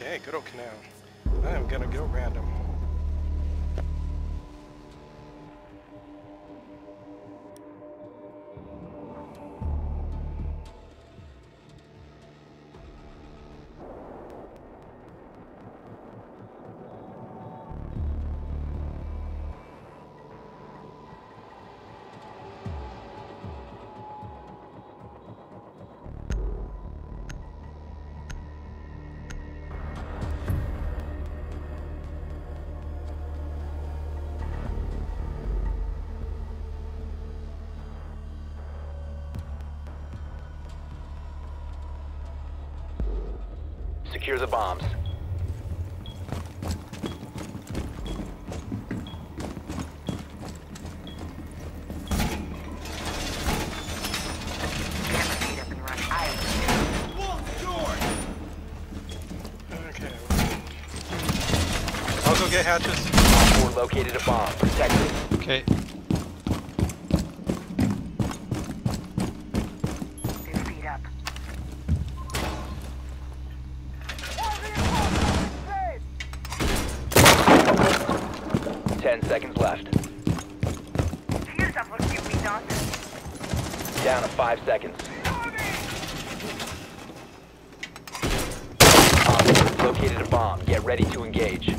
Okay, good old Kanal. I am gonna go random. Secure the bombs. Okay. I'll go get hatches. OPFOR located a bomb. Protect it. Okay. Five seconds. OPFOR has located a bomb. Get ready to engage.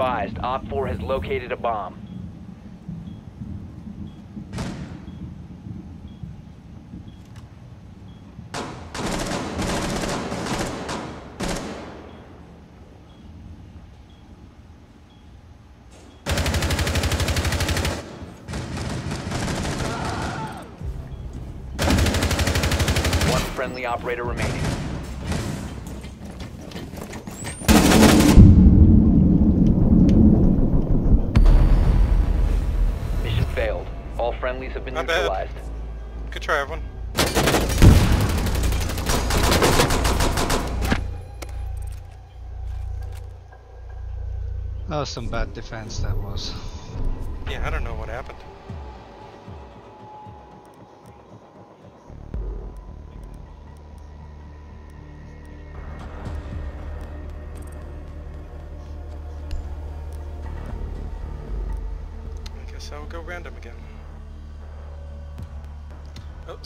Advised, OPFOR has located a bomb. One friendly operator remaining. Friendlies have been Not bad. Good try, everyone. That was some bad defense, that was. Yeah, I don't know what happened.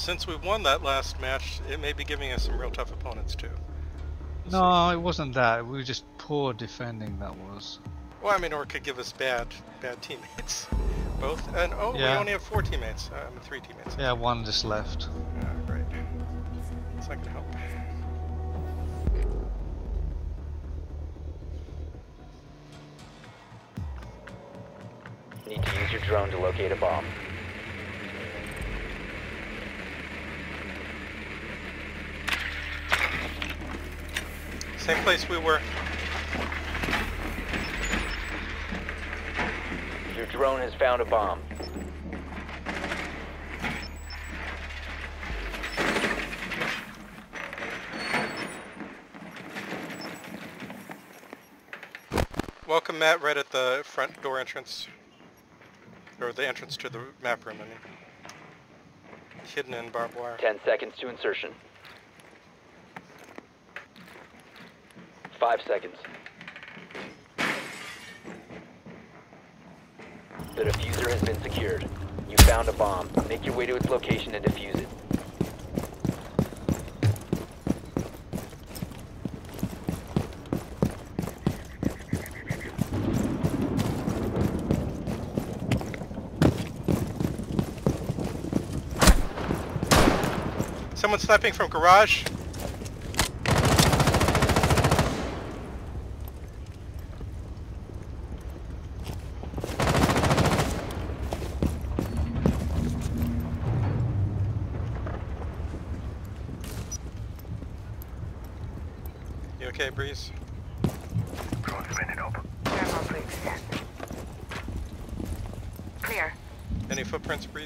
Since we won that last match, it may be giving us some real tough opponents too. We'll. No, it wasn't that. We were just poor defending, that was. Well, I mean, or it could give us bad, bad teammates. Both. And oh, yeah. we only have four teammates. Uh, I mean, three teammates. Yeah, one just left. Ah, right. So I can help. Need to use your drone to locate a bomb. Same place we were. Your drone has found a bomb. Welcome, Matt, right at the front door entrance. Or the entrance to the map room, I mean. Hidden in barbed wire. Ten seconds to insertion. Five seconds. The diffuser has been secured. You found a bomb. Make your way to its location and defuse it. Someone sniping from garage.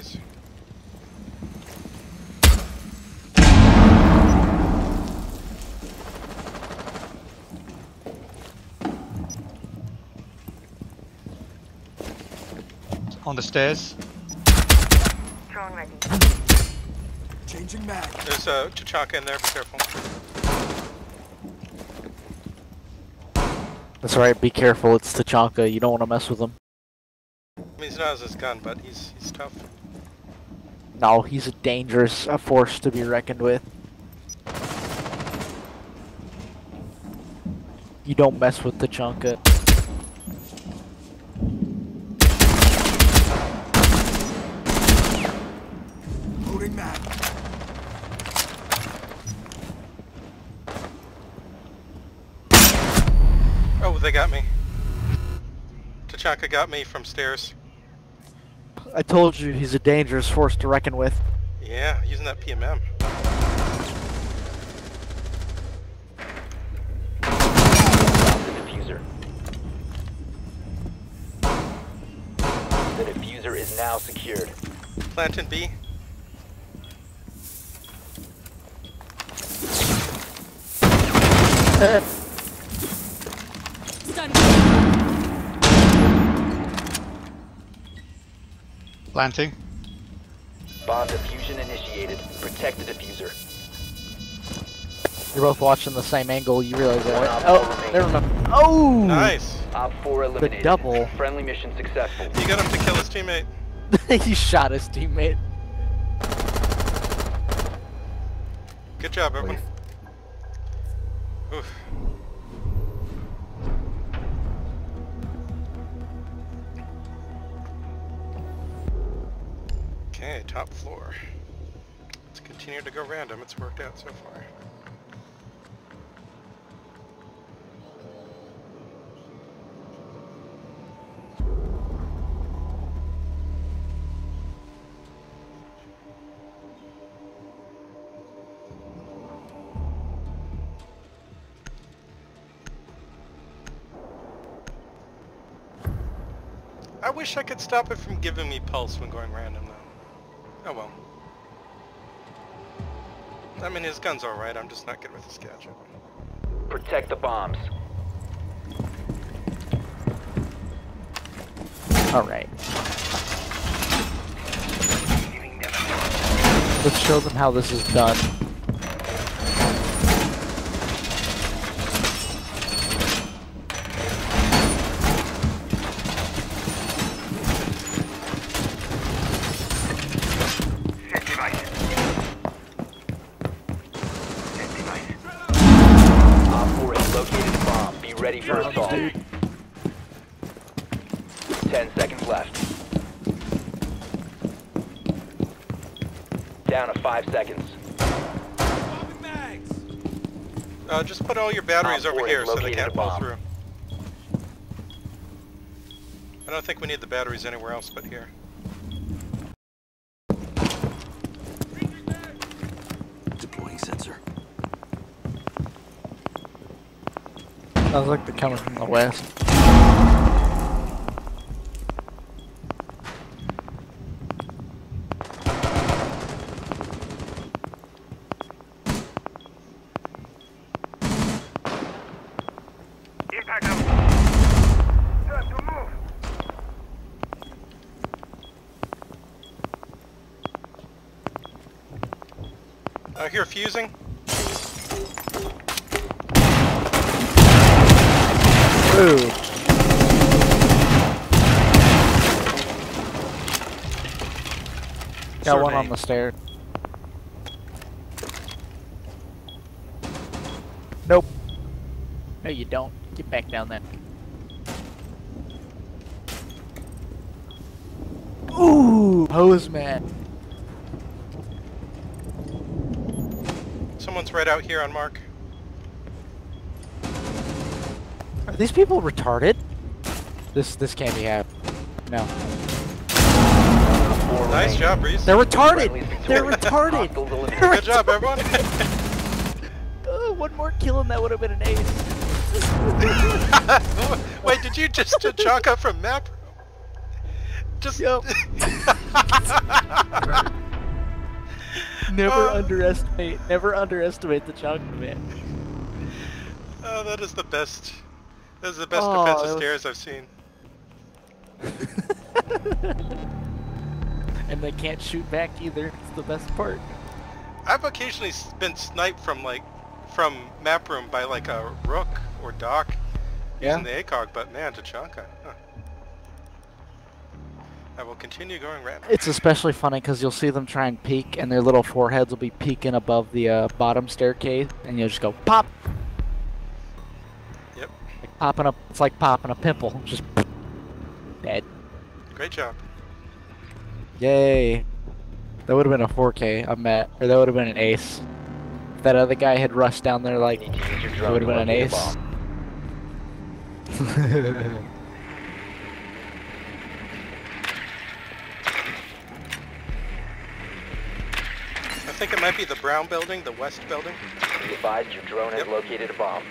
Footprints, Breeze? On the stairs. Drone ready. Changing mag. There's uh, a Chachanka in there, be careful. That's right, be careful, it's Tachanka, you don't want to mess with him. I mean, he's not as his gun, but he's he's tough. No, he's a dangerous a force to be reckoned with. You don't mess with Tachanka. Loading mag. Oh, they got me. Tachanka got me from stairs. I told you he's a dangerous force to reckon with. Yeah, using that PMM. The diffuser. The diffuser is now secured. Planting B. Planting. Bomb diffusion initiated. Protect the diffuser. You're both watching the same angle, you realize that. One right? op Oh, four remaining. never mind. Oh! Nice. Op 4 eliminated. double. Friendly mission successful. You got him to kill his teammate. he shot his teammate. Good job, everyone. Oof. Okay, top floor. Let's continue to go random. It's worked out so far. I wish I could stop it from giving me pulse when going random though. Oh well. I mean his gun's alright, I'm just not good with his gadget. Protect the bombs. Alright. Let's show them how this is done. Set device. Set device. Op 4 has located a bomb. Be ready for assault. 10 seconds left. Down to 5 seconds. Bombing mags. Uh, just put all your batteries over here so they can't a pull through. I don't think we need the batteries anywhere else but here. Deploying sensor. Sounds like they're coming from the west. I hear fusing. Ooh. Got or one on the stairs. Nope. No, you don't. Get back down there. Ooh, hose man. Someone's right out here on Mark. Are these people retarded? This this can't be happening. No. Nice job, Reese. They're retarded. They're retarded. They're Good job, everyone. Oh, one more kill and that would have been an ace. Wait, did you just Tachanka from map? Just. Yep. Never Oh. underestimate. Never underestimate the chunk man. oh, that is the best. That is the best Oh, defensive was- stairs I've seen. and they can't shoot back either. It's the best part. I've occasionally been sniped from like from map room by like a rook or doc using the ACOG, but man, Tachanka. Huh. I will continue going random. It's especially funny because you'll see them try and peek, and their little foreheads will be peeking above the uh, bottom staircase, and you'll just go pop. Yep. Like popping up. It's like popping a pimple. Just dead. Great job. Yay. That would have been a 4K. I met, or that would have been an ace. If that other guy had rushed down there like You need to use your It would have been an ace. think it might be the brown building, the west building. Be advised your drone has Yep. located a bomb.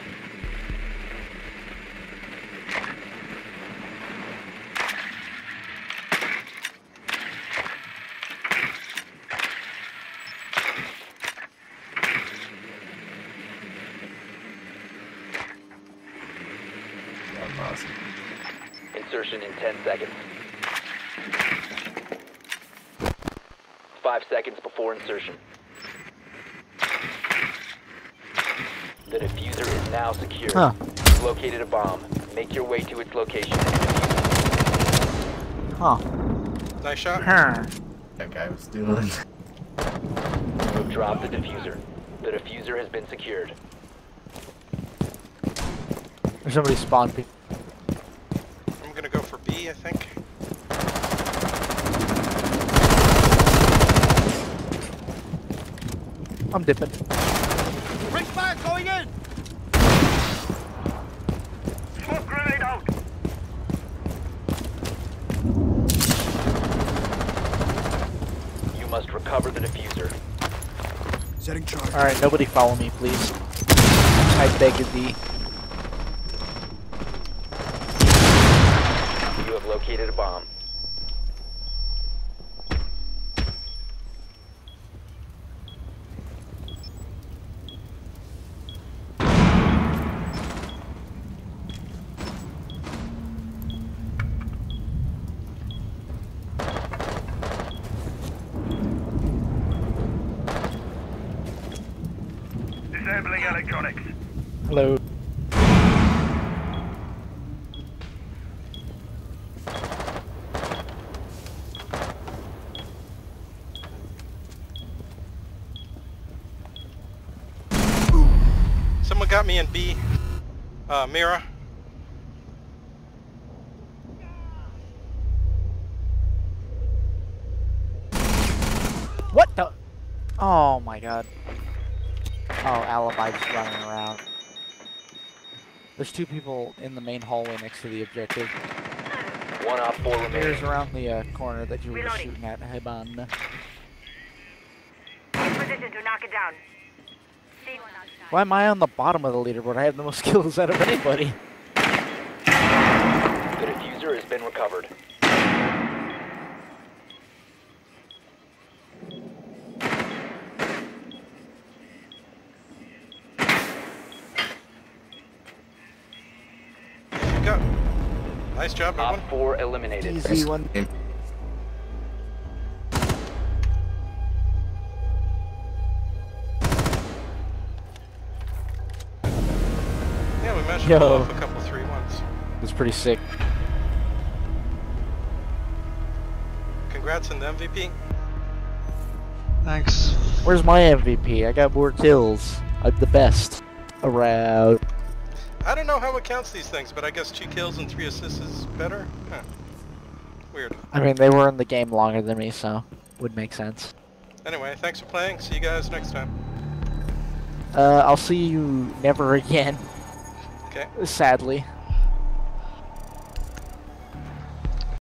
Insertion in 10 seconds. Five seconds before insertion. The diffuser is now secure. Huh. You've located a bomb. Make your way to its location and defuse it. Huh. Nice shot. Huh. that guy was doing. You've dropped the diffuser. The diffuser has been secured. There's somebody spawned. pe- I'm gonna go for B, I think. I'm dipping. Smoke grenade out. You must recover the diffuser. Setting charge. All right, nobody follow me, please. I beg of thee. You have located a bomb. Disabling electronics. Hello. Someone got me in B. Uh, Mira. What the? Oh my god. Oh, alibi just running around. There's two people in the main hallway next to the objective. One op four Here's remaining. around the uh, corner that you were shooting at. Hey, bun. In position to knock it down. See. Why am I on the bottom of the leaderboard? I have the most kills out of anybody. The diffuser has been recovered. You got. Nice job, Op everyone. four eliminated. Easy one. Yeah, we managed to Yo. pull off a couple three ones. It's pretty sick. Congrats on the MVP. Thanks. Where's my MVP? I got more kills. I'm the best around. I don't know how it counts these things, but I guess two kills and three assists is better? Huh. Weird. I mean, they were in the game longer than me, so would make sense. Anyway, thanks for playing. See you guys next time. Uh, I'll see you never again. Okay. Sadly.